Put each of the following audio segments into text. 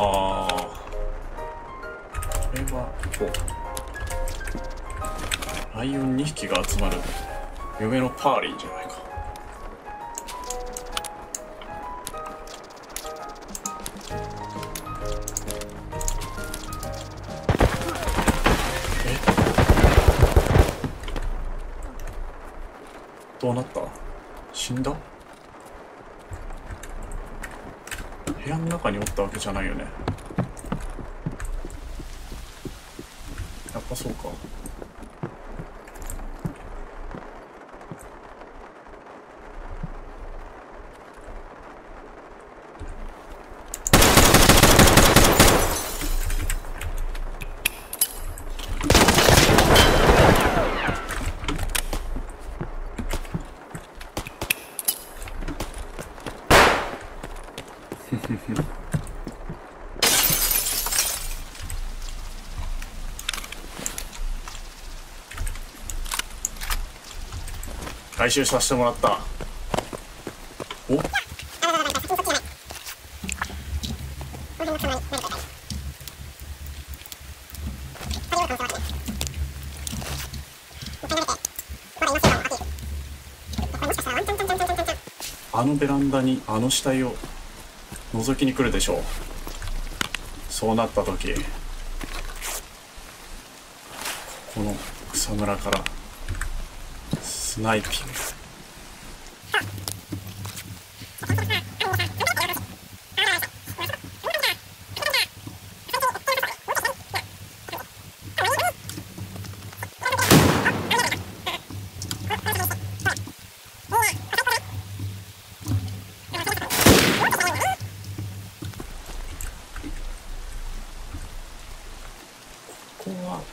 ああこれはこう。ライオン2匹が集まる夢のパーリーじゃないか。どうなった？死んだ？部屋の中におったわけじゃないよね。やっぱそうか。回収させてもらった。お？あのベランダにあの死体を。覗きに来るでしょう。そうなった時ここの草むらからスナイピング。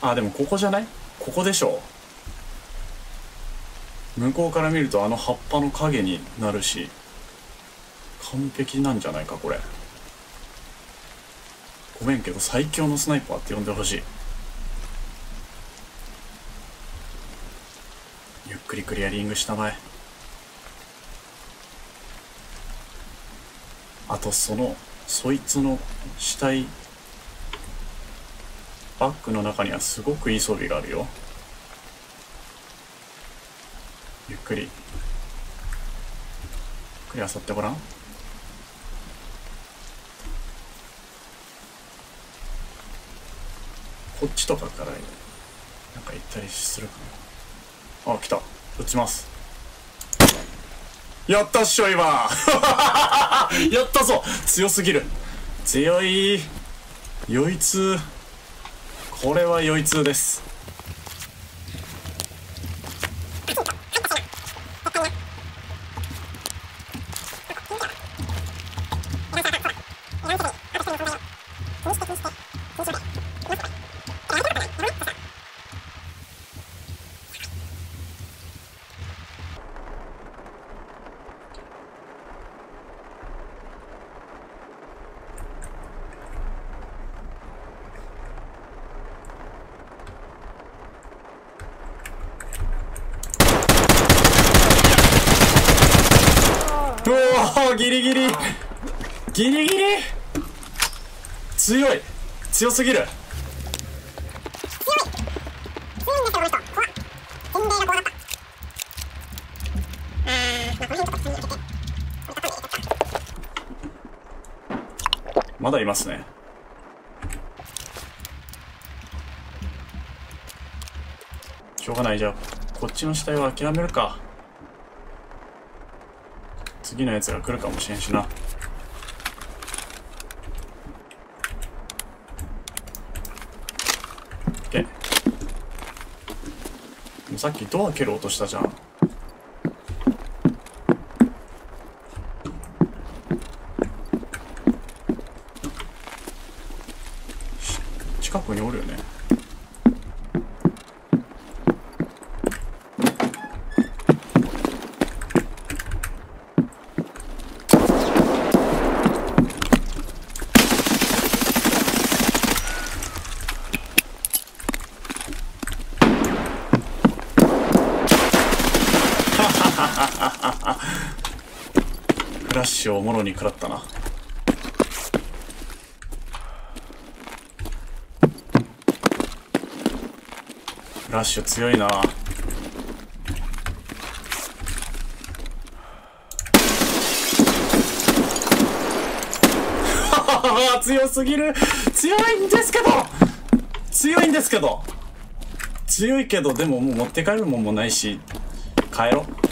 あでもここじゃない？ここでしょ向こうから見るとあの葉っぱの影になるし完璧なんじゃないかこれ。ごめんけど最強のスナイパーって呼んでほしい。ゆっくりクリアリングしたまえ。あとそのそいつの死体バッグの中にはすごくいい装備があるよ。ゆっくり。ゆっくり漁ってごらん。こっちとかからなんか行ったりするかな。あ来た。撃ちます。やったっしょ今。やったぞ。強すぎる。強い。酔い痛これは酔い痛です。ギリギリ。ギリギリ。強い。強すぎる。まだいますね。しょうがない。じゃあこっちの死体は諦めるか。次のやつが来るかもしれんしな。さっきドア蹴る音したじゃん。近くにおるよね。フラッシュをもろに食らったな。フラッシュ強いな。強すぎる強いんですけど強いんですけど強いけどでももう持って帰るもんもないし帰ろう